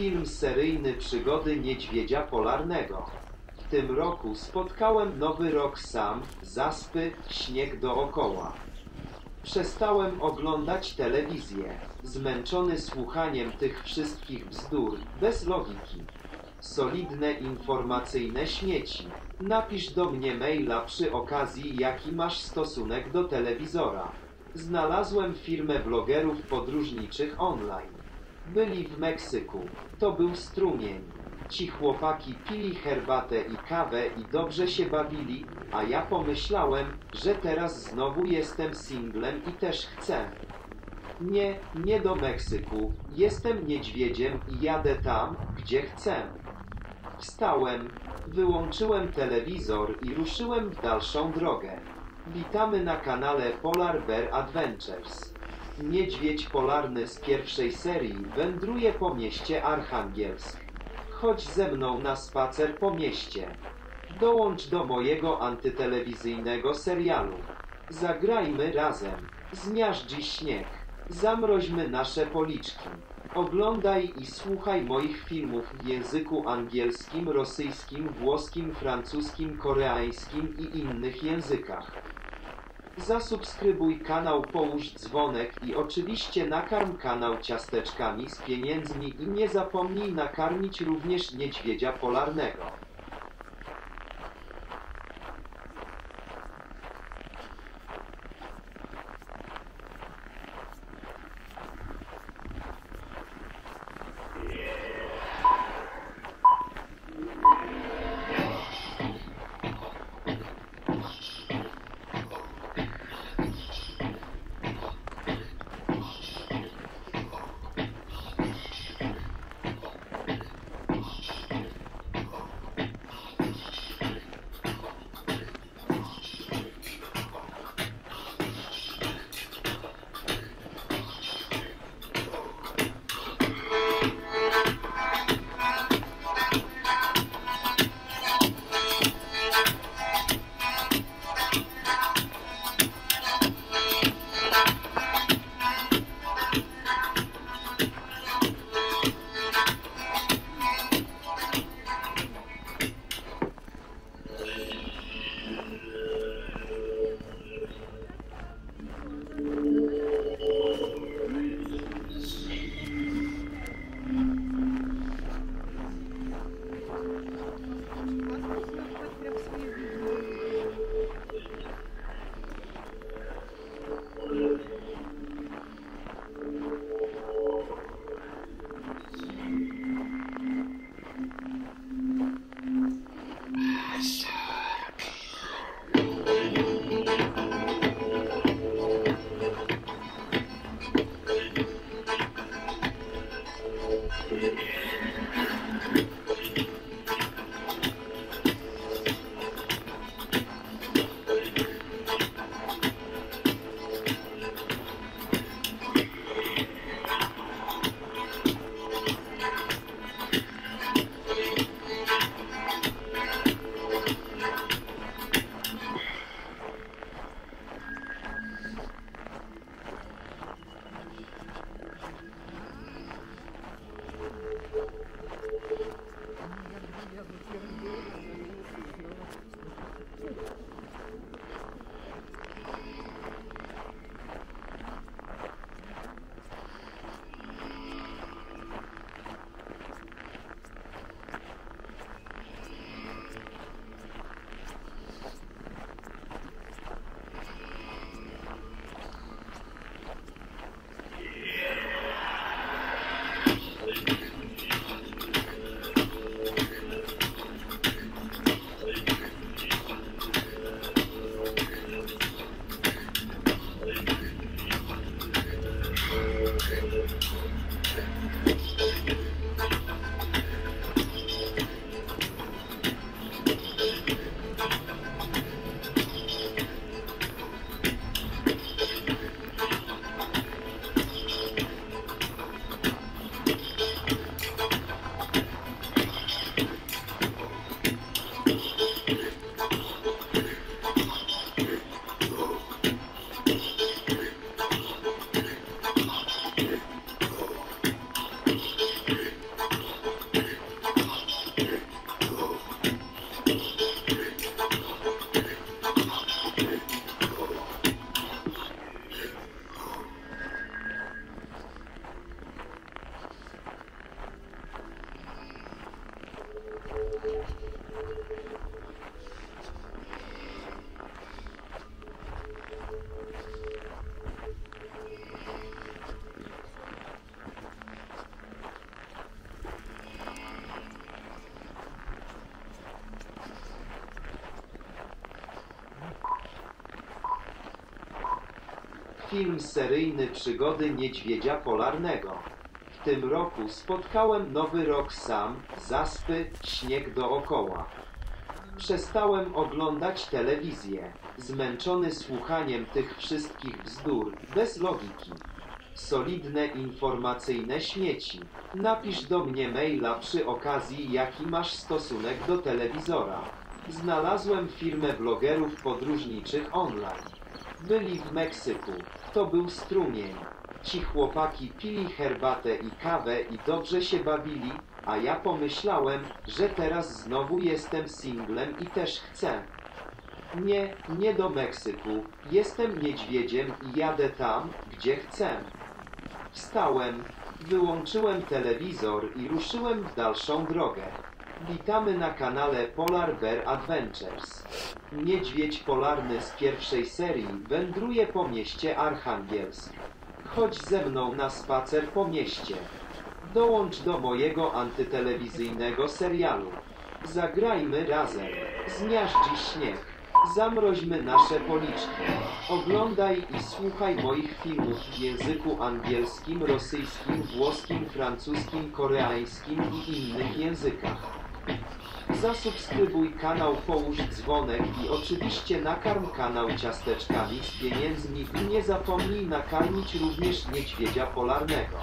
Film seryjny Przygody Niedźwiedzia Polarnego. W tym roku spotkałem nowy rok sam, zaspy, śnieg dookoła. Przestałem oglądać telewizję, zmęczony słuchaniem tych wszystkich bzdur, bez logiki. Solidne informacyjne śmieci. Napisz do mnie maila przy okazji, jaki masz stosunek do telewizora. Znalazłem firmę vlogerów podróżniczych online. Byli w Meksyku. To był strumień. Ci chłopaki pili herbatę i kawę i dobrze się bawili, a ja pomyślałem, że teraz znowu jestem singlem i też chcę. Nie, nie do Meksyku. Jestem niedźwiedziem i jadę tam, gdzie chcę. Wstałem, wyłączyłem telewizor i ruszyłem w dalszą drogę. Witamy na kanale Polar Bear Adventures. Niedźwiedź polarny z pierwszej serii wędruje po mieście Archangielsk. Chodź ze mną na spacer po mieście. Dołącz do mojego antytelewizyjnego serialu. Zagrajmy razem. Zmiażdży śnieg. Zamroźmy nasze policzki. Oglądaj i słuchaj moich filmów w języku angielskim, rosyjskim, włoskim, francuskim, koreańskim i innych językach. Zasubskrybuj kanał, połóż dzwonek i oczywiście nakarm kanał ciasteczkami z pieniędzmi i nie zapomnij nakarmić również niedźwiedzia polarnego. Film seryjny Przygody Niedźwiedzia Polarnego. W tym roku spotkałem nowy rok sam, zaspy, śnieg dookoła. Przestałem oglądać telewizję, zmęczony słuchaniem tych wszystkich bzdur, bez logiki. Solidne informacyjne śmieci. Napisz do mnie maila przy okazji, jaki masz stosunek do telewizora. Znalazłem firmę blogerów podróżniczych online. Byli w Meksyku. To był strumień. Ci chłopaki pili herbatę i kawę i dobrze się bawili, a ja pomyślałem, że teraz znowu jestem singlem i też chcę. Nie, nie do Meksyku. Jestem niedźwiedziem i jadę tam, gdzie chcę. Wstałem, wyłączyłem telewizor i ruszyłem w dalszą drogę. Witamy na kanale Polar Bear Adventures. Niedźwiedź polarny z pierwszej serii wędruje po mieście Archangielsk. Chodź ze mną na spacer po mieście. Dołącz do mojego antytelewizyjnego serialu. Zagrajmy razem. Zmiażdzi śnieg. Zamroźmy nasze policzki. Oglądaj i słuchaj moich filmów w języku angielskim, rosyjskim, włoskim, francuskim, koreańskim i innych językach. Zasubskrybuj kanał, połóż dzwonek i oczywiście nakarm kanał ciasteczkami z pieniędzmi i nie zapomnij nakarmić również niedźwiedzia polarnego.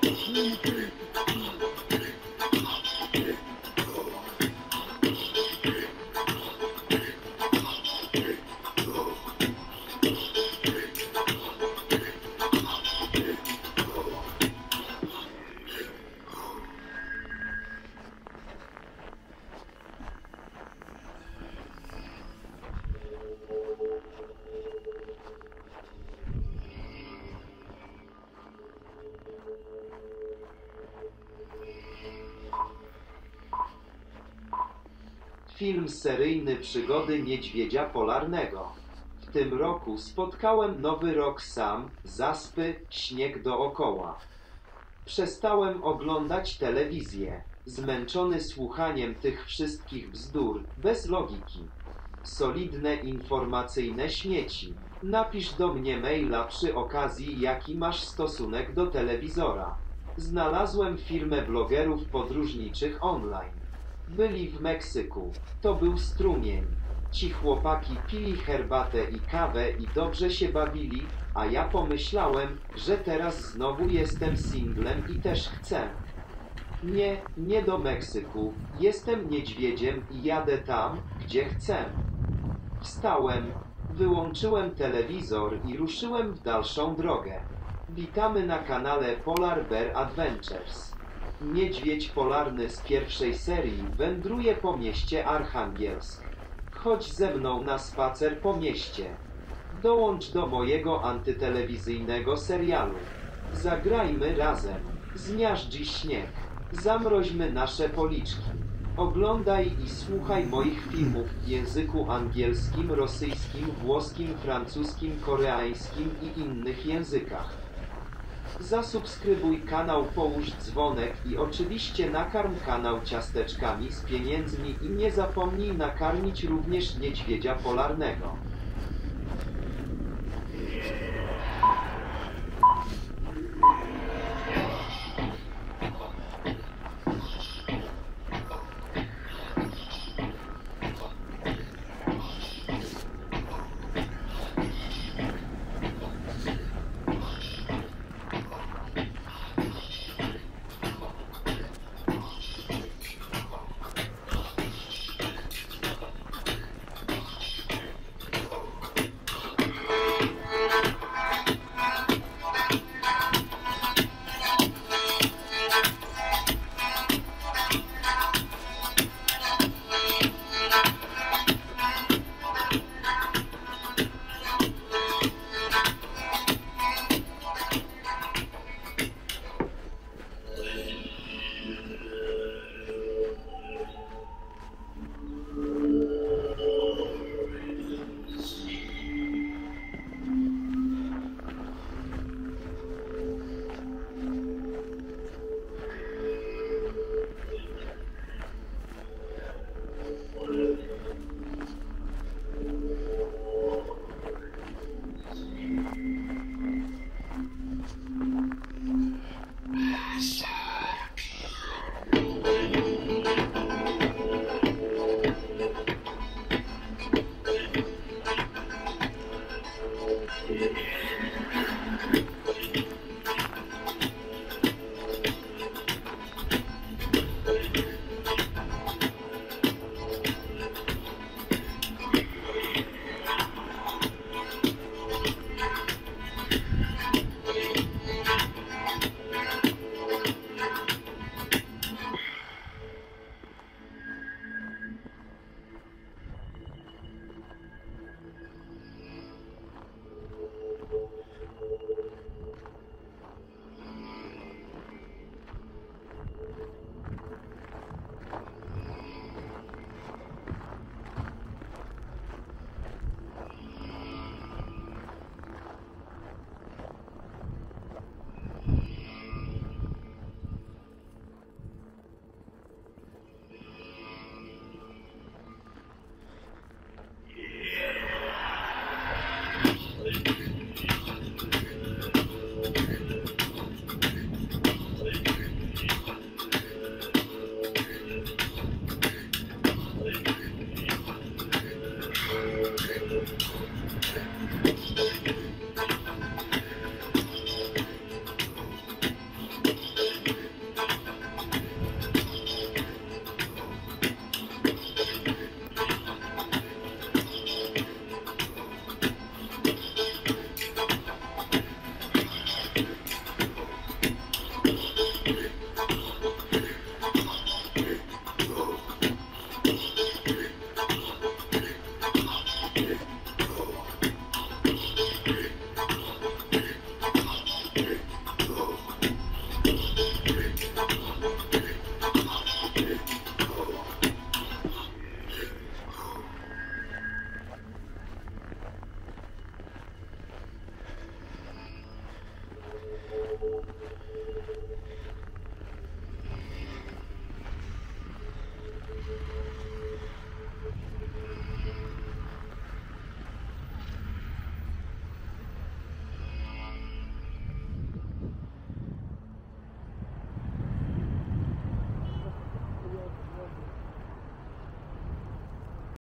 トリプル。Film seryjny Przygody Niedźwiedzia Polarnego. W tym roku spotkałem nowy rok sam, zaspy, śnieg dookoła. Przestałem oglądać telewizję, zmęczony słuchaniem tych wszystkich bzdur, bez logiki. Solidne informacyjne śmieci. Napisz do mnie maila przy okazji, jaki masz stosunek do telewizora. Znalazłem firmę blogerów podróżniczych online. Byli w Meksyku. To był strumień. Ci chłopaki pili herbatę i kawę i dobrze się bawili, a ja pomyślałem, że teraz znowu jestem singlem i też chcę. Nie, nie do Meksyku. Jestem niedźwiedziem i jadę tam, gdzie chcę. Wstałem, wyłączyłem telewizor i ruszyłem w dalszą drogę. Witamy na kanale Polar Bear Adventures. Niedźwiedź polarny z pierwszej serii wędruje po mieście Archangielsk. Chodź ze mną na spacer po mieście. Dołącz do mojego antytelewizyjnego serialu. Zagrajmy razem. Zmiażdży śnieg. Zamroźmy nasze policzki. Oglądaj i słuchaj moich filmów w języku angielskim, rosyjskim, włoskim, francuskim, koreańskim i innych językach. Zasubskrybuj kanał, połóż dzwonek i oczywiście nakarm kanał ciasteczkami z pieniędzmi i nie zapomnij nakarmić również niedźwiedzia polarnego.